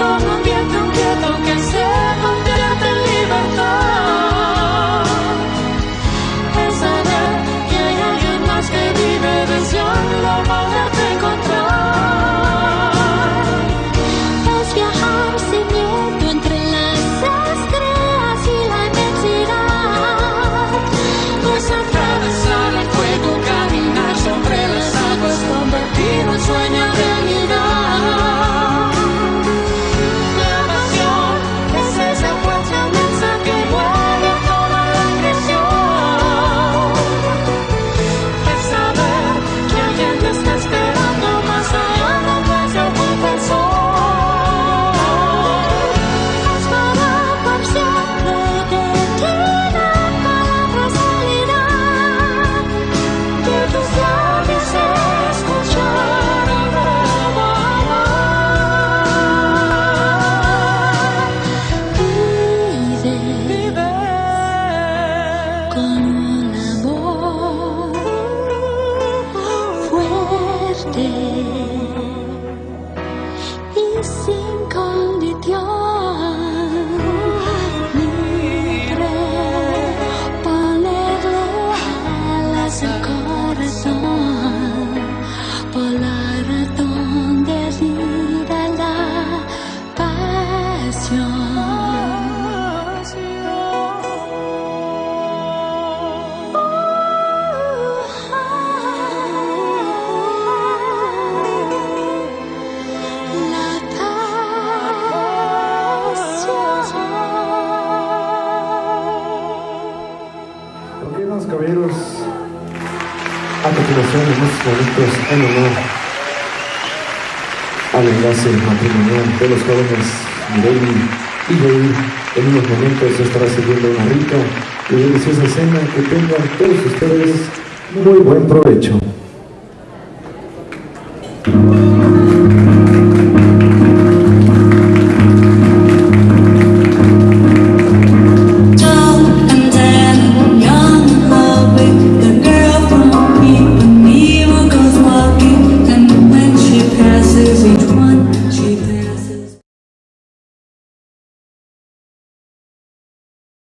Como un viento inquieto que se contera en libertad. Esa vez que hay alguien más que vive, venció lo malo. 关我。Caballeros, a continuación en estos momentos en honor al enlace matrimonial de los jóvenes Mireille y Jair, en unos momentos estará sirviendo una rica y deliciosa cena que tengan todos ustedes muy buen provecho.